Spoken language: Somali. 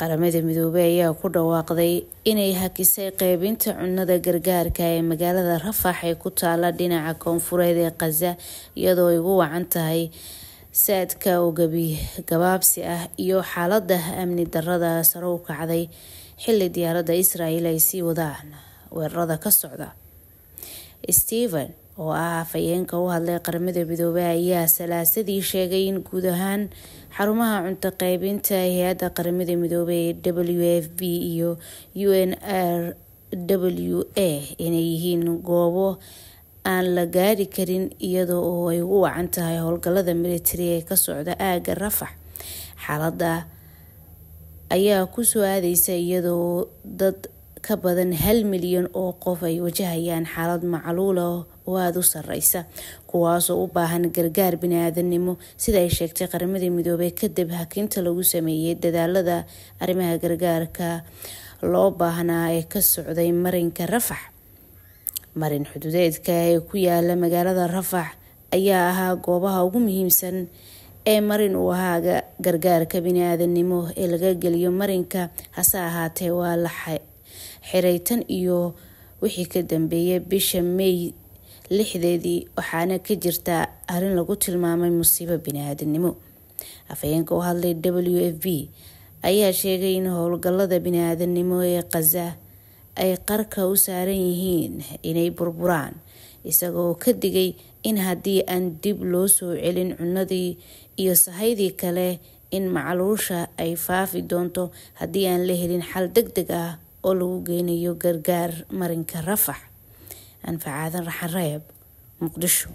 qaramada midoobey ayaa ku dhawaaqday inay hakisay qeybinta cunada gargaarka ee magaalada rafax ee ku taala dhinaca koonfureed ee khaza iyadoo ay ugu wacan tahay saadka oo gabaabsi ah iyo xaalada amni darada sare u kacday. Xili diyaaradda israel ay sii wadaan weerarada ka socda. Stephen oo ah afhayeenka u hadlay qaramada midoobey ayaa salaasadii sheegay in guud ahaan xarumaha cunto qeybinta hay'adda qaramada midoobey ee w f b iyo u n r w a inay yihiin goobo aan la gaari karin iyada oo ay ugu wacan tahay howlgalada militari ee ka socda aagga rafax. Xaalada ayaa ku soo aadeysa iyadoo dad ka badan hal milyan oo qof ay wajahayaan xaalad macluula oo aada u sareysa kuwaasoo u baahan gargaar bini-aadanimo. Sida ay sheegtay qaramada midoobey kadib hakinta lagu sameeyey dadaalada arrimaha gargaarka loo baahnaa ee ka socday marinka rafax. Marin xuduudeedka ee ku yaalla magaalada rafax ayaa ahaa goobaha ugu muhiimsan ee marin uu ahaaga gargaarka bini-aadanimo ee laga geliyo marinka hase ahaatee waa la xiray tan iyo wixii ka dambeeyay bisha may lixdeedii waxaana ka jirta arrin lagu tilmaamay musiibo bini-aadanimo afhayeenka u hadlay w f b ayaa sheegay in howlgalada bini-aadanimo ee khaza ay qarka u saaran yihiin inay burburaan isagoo ka digay in haddii aan dib loo soo celin cunadii iyo sahaydii kale in macluusha ay faafi doonto haddii aan la helin xal deg deg ah oo lagu geynayo gargaar marinka rafax anfacaadan raxan reeb muqdisho